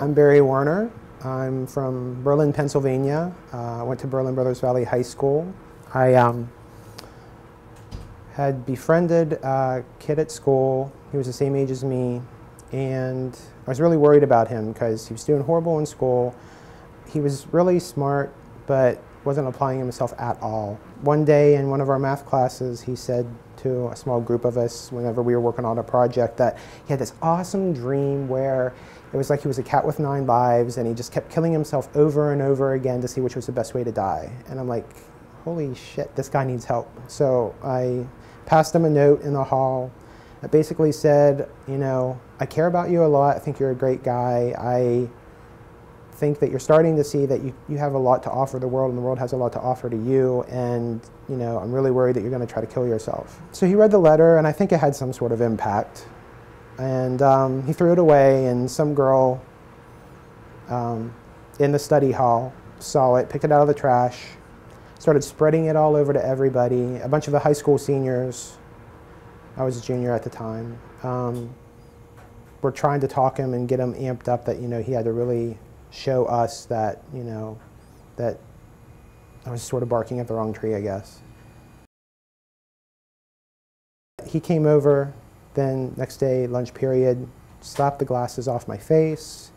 I'm Barry Warner. I'm from Berlin, Pennsylvania. Uh, I went to Berlin Brothers Valley High School. I um, had befriended a kid at school. He was the same age as me, and I was really worried about him because he was doing horrible in school. He was really smart, but wasn't applying himself at all. One day in one of our math classes, he said to a small group of us, whenever we were working on a project, that he had this awesome dream where it was like he was a cat with nine lives and he just kept killing himself over and over again to see which was the best way to die. And I'm like, holy shit, this guy needs help. So I passed him a note in the hall that basically said, you know, I care about you a lot. I think you're a great guy. I think that you're starting to see that you, you have a lot to offer the world and the world has a lot to offer to you and you know I'm really worried that you're going to try to kill yourself. So he read the letter and I think it had some sort of impact and um, he threw it away and some girl um, in the study hall saw it, picked it out of the trash, started spreading it all over to everybody. A bunch of the high school seniors, I was a junior at the time, um, were trying to talk him and get him amped up that you know he had to really show us that, you know, that I was sort of barking at the wrong tree, I guess. He came over, then next day, lunch period, slapped the glasses off my face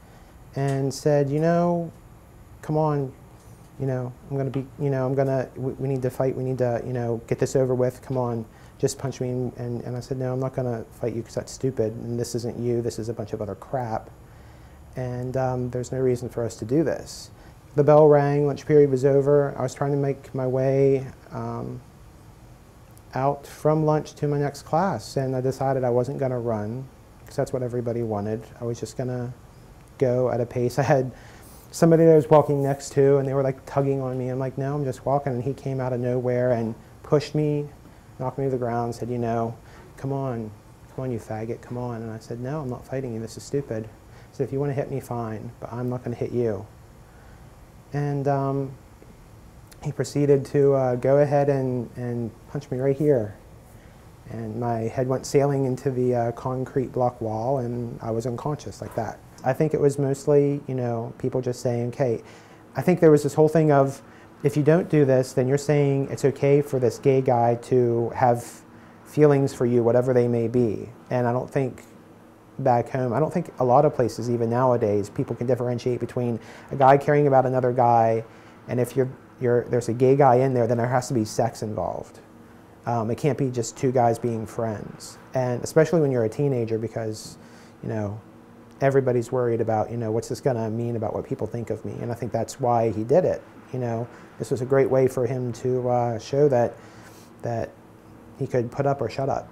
and said, you know, come on, you know, I'm going to be, you know, I'm going to, we, need to fight, we need to, you know, get this over with, come on, just punch me. And, and, and I said, no, I'm not going to fight you because that's stupid, and this isn't you, this is a bunch of other crap and um, there's no reason for us to do this. The bell rang, lunch period was over. I was trying to make my way um, out from lunch to my next class, and I decided I wasn't going to run because that's what everybody wanted. I was just going to go at a pace. I had somebody that I was walking next to, and they were like tugging on me. I'm like, no, I'm just walking. And he came out of nowhere and pushed me, knocked me to the ground, said, you know, come on, come on, you faggot, come on. And I said, no, I'm not fighting you. This is stupid. So if you want to hit me, fine, but I'm not going to hit you. And um, he proceeded to uh, go ahead and, and punch me right here. And my head went sailing into the uh, concrete block wall, and I was unconscious like that. I think it was mostly, you know, people just saying, okay, I think there was this whole thing of, if you don't do this, then you're saying it's okay for this gay guy to have feelings for you, whatever they may be. And I don't think back home. I don't think a lot of places, even nowadays, people can differentiate between a guy caring about another guy, and if you're, you're, there's a gay guy in there, then there has to be sex involved. Um, it can't be just two guys being friends, and especially when you're a teenager, because you know everybody's worried about you know what's this going to mean about what people think of me, and I think that's why he did it. You know, this was a great way for him to uh, show that that he could put up or shut up.